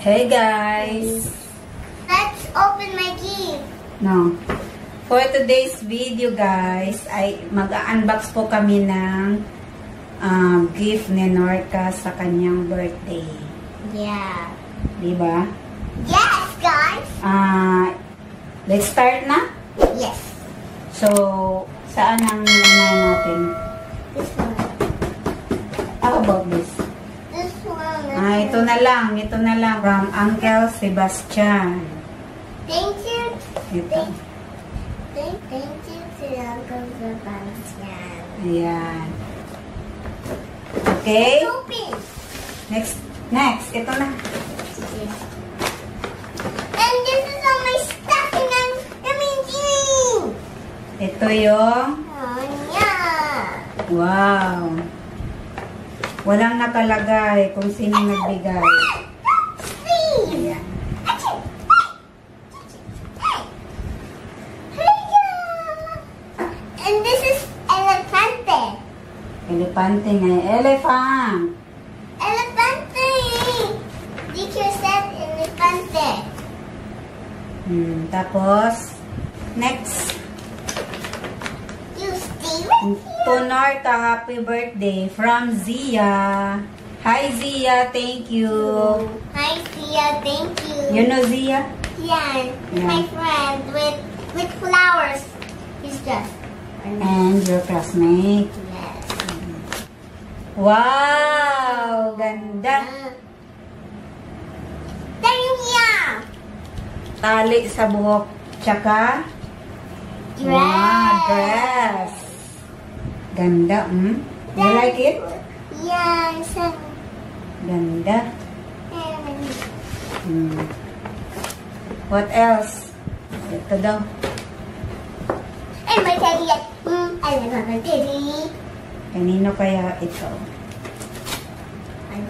Hey guys! Let's open my gift. No. For today's video guys, ay mag-unbox po kami ng um, gift ni Norca sa kanyang birthday. Yeah. Diba? Yes, guys. Ah, let's start na? Yes. So, saan ang muna natin? This one. How about this? Ah, ito na lang. Ito na lang. From Uncle Sebastian. Thank you. Ito. Thank, thank you to Uncle Sebastian. Ayan. Okay? Next. Next. Ito na. And this is all my stuffing and amazing. Ito yung Oh, yeah. Wow! Walang nakalagay kung sino nagbigay. Ayan. And this is elefante. Elepante nga. Elephant! Elefante. Teacher said elefante. Hmm, tapos, next. You Steve. To Norta, happy birthday from Zia. Hi Zia, thank you. Hi, Sia. Thank you. You know Zia? Yeah, Yeah. my friend with with flowers. He's just. And your classmate. Yes. Wow! Ganda! Thank you. Tali sa buhok. Tsaka, Dress. Wow, dress. Ganda, hmm? You like it? Yes. Ganda. And Hmm. What else? Ito daw. and my teddy. Mm, I love my teddy. Kanino kaya ito?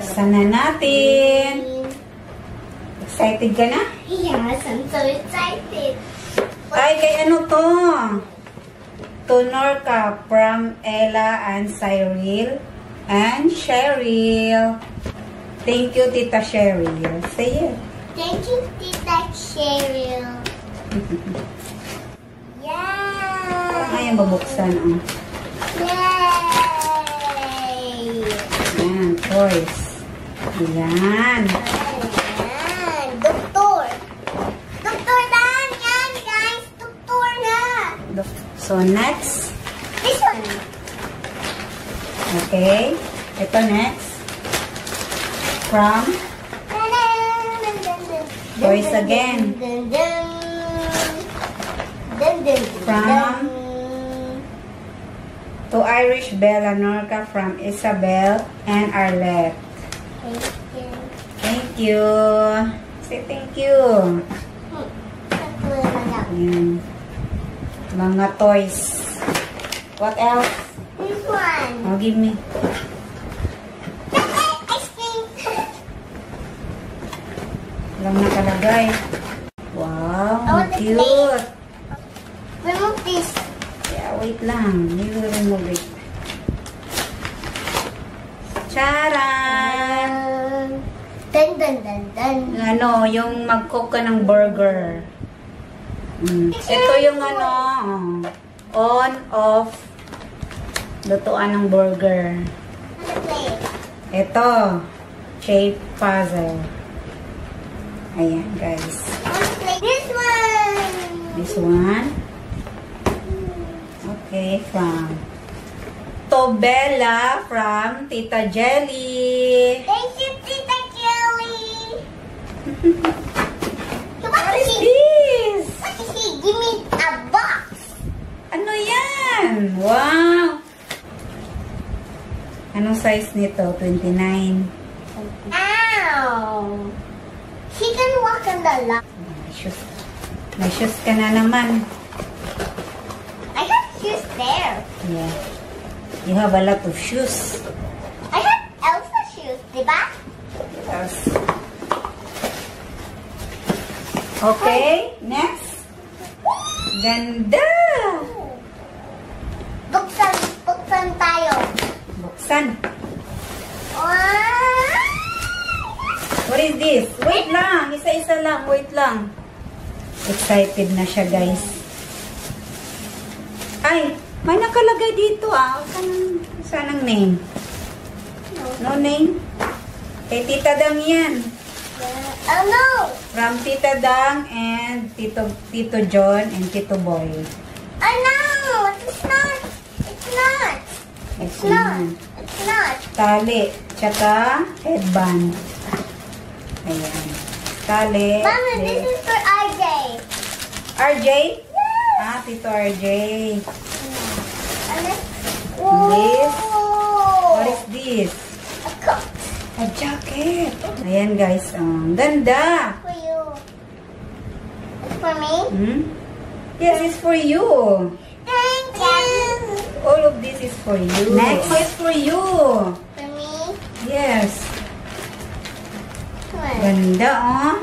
Sana natin. Excited ka na? Yes, I'm so excited. Ay, kay ano to? Tunor ka from Ella and Cyril and Cheryl. Thank you, Tita Cheryl. Say it. Thank you, Tita Cheryl. Yeah. Ayan, babuksan. Oh. Yay! Ayan, toys. Ayan. Ayan, doktor. Doktor na! Yan, guys! Doktor na! So, next. This one. Okay. Ito next. From Toys again. From? to Irish Bella Norca from Isabel and Arlette. Thank you. Thank you. Say thank you. Hmm. Na lang. Ayan. Mga toys. What else? This one. Oh, give me. Ice cream. Walang nakalagay. Wow, I want cute. Remove this. Yeah, wait lang. We will remove it. Charan! Dun, dun, dun, dun. Ano, yung mag-cook ka ng burger. Mm. Ito yung ano, on, off, lutuan ng burger. Ito, shape puzzle. Ayan, guys. This one. This one. Okay, from Tobella from Tita Jelly. Thank you, Tita Jelly. what What is is he? this? What is he? Give me a box. Ano yan? Wow! Anong size nito? 29. Ow. He can walk on the. May shoes. May shoes ka na naman. I have shoes there. Yeah. You have a lot of shoes. I have Elsa shoes, diba? Yes. Okay, next. Ganda! Buksan, buksan tayo. Buksan. What is this? Wait lang. Isa-isa lang. Wait lang. Excited na siya, guys. Ay, may nakalagay dito ah. Saan, saan ang name? No name? Kay Tita Dang yan. Oh no! From Tita Dang and Tito, Tito John and Tito Boy. Oh no! It's not! It's not! It's not! It's not! Tali. Tsaka headband. Ayan. Tali. Mama, this is for RJ. RJ? Yes! Ah, Tito RJ. And this... This? What is this? A cup A jacket. Ayan guys. Ang ganda. for you. It's for me? Hmm? Yes, it's for you. Thank you! All of this is for you. Next is for you. For me? Yes. What? Ganda, oh.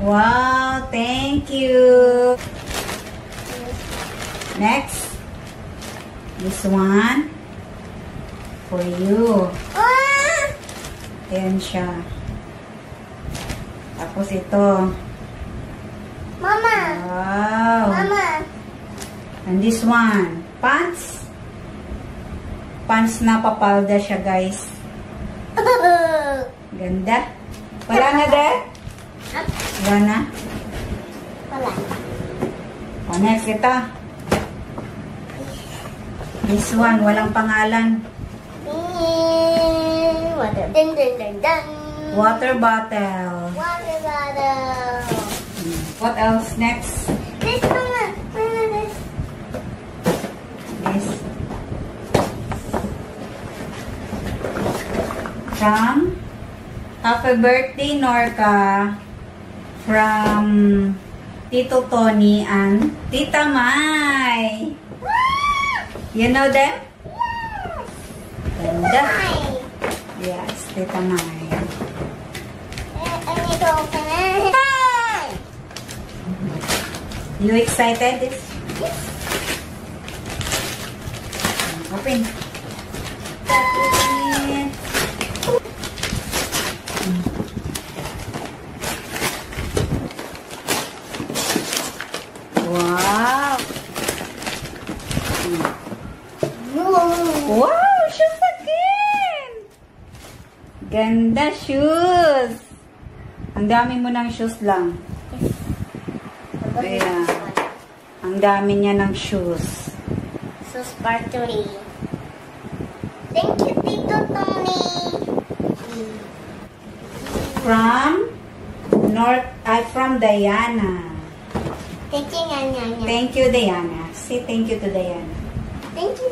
Wow, thank you. Next. This one. For you. Ah! Ayan siya. Tapos ito. Mama! Wow. Mama! And this one. Pants. Pants na papalda siya, guys. Ganda. Wala na, Dad? Wala na? Wala. O, next, ito. This one, walang pangalan. Mm, Water. Dun, dun, dun, dun. Water bottle. Water bottle. What else next? This mama. Mama, this. This. From Happy Birthday, Norca. From Tito Tony and Tita Mai. You know them? Yes, Tita Mai. I need to open it. Hi. You excited? This? Open. Open. Wow! Whoa. Wow! Shoes again! Ganda shoes! Ang dami mo ng shoes lang. Ayan. Ang dami niya ng shoes. So sparkly. Thank you, Tito Tony. From North, I from Diana. Thank you, Nyanya. Thank you, Diana. Say thank you to Diana. Thank you.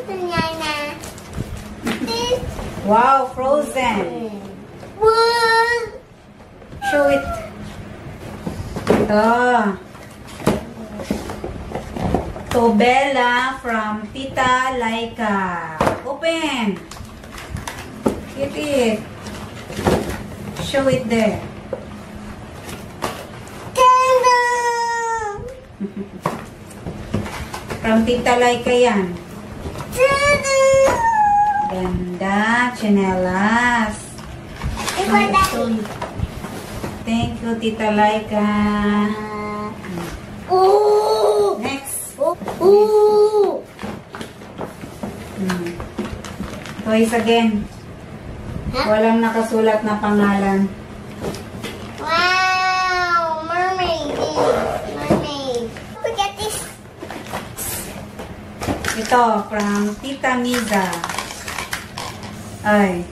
This Wow, frozen. One. Show it. Ito. To Bella from Tita Laika. Open. Get it. Show it there. From Tita Laika yan. Ganda. Chinelas. Daddy. Thank you, Tita Laika. Ooh. Next. Ooh. Hmm. Toys again. Walang nakasulat na pangalan. Wow, mermaid. Mermaid. Look at this. Ito, from Tita Miza. Ay.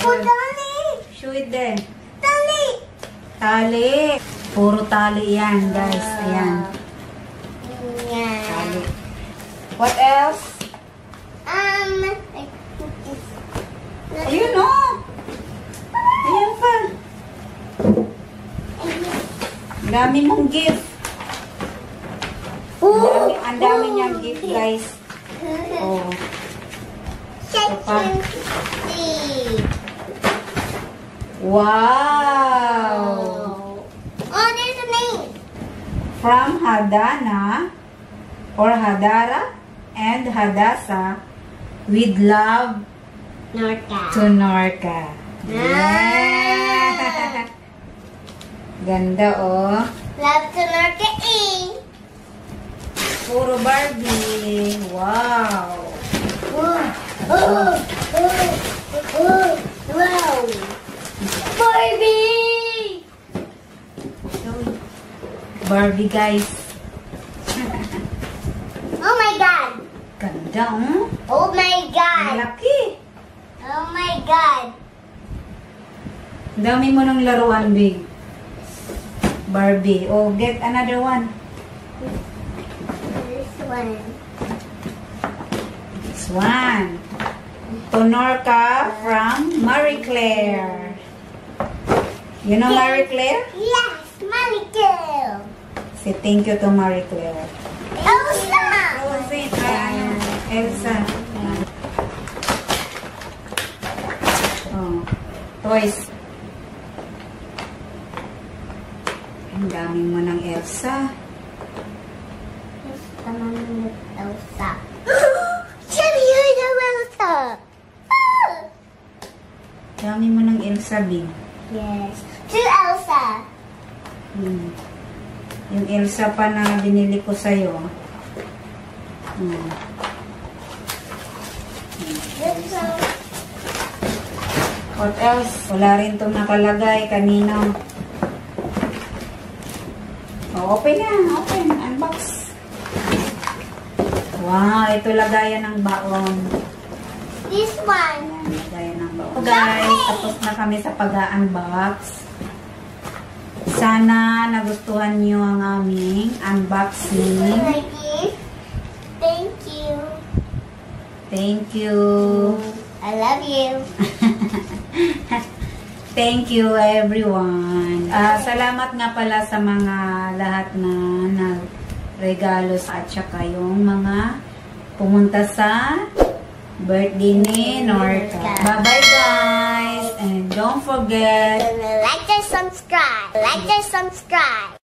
Oh, Daddy. Show it din. Daddy. Tali. Puro tali yan, guys. Ayan. Yeah. Tali. What else? Um. Ayun, oh. Ayan pa. Dami mong gift. Dami, ang dami niyang gift, guys. Oh. Section C. Wow! Oh, there's a name. From Hadana or Hadara and Hadasa with love Norca. to Norca. Ah. Ganda, oh. Love to Norte E. Puro Barbie. Wow. Oh, oh, oh, oh, wow. Barbie! Barbie, guys. Oh my God! Ganda, oh. Oh my God! laki. Oh my God! Dami mo ng laruan, Big. Barbie. Oh, get another one. This one. This one. Tonorca from Marie Claire. You know Marie Claire? Yes, Mommy girl. Say thank you to Marie Claire. Elsa. Elsa. Oh, toys. Ang dami mo ng Elsa. Gusto namin ng Elsa. You're the Elsa. Dami mo ng Elsa, Big. Yes. To Elsa. Hmm. Yung Elsa pa na binili ko sa'yo. Hmm. One. What else? Wala rin itong nakalagay kanina. Oh, open na. Open. Unbox. Wow, ito lagayan ng baon. This one. So guys, tapos na kami sa pag-unbox. Sana nagustuhan nyo ang aming unboxing. Thank you. Thank you. I love you. Thank you everyone. Ah, salamat nga pala sa mga lahat na nagregalo sa at saka yung mga pumunta sa birthday ni Norca. Bye-bye guys! And don't forget Like and subscribe. Like and subscribe.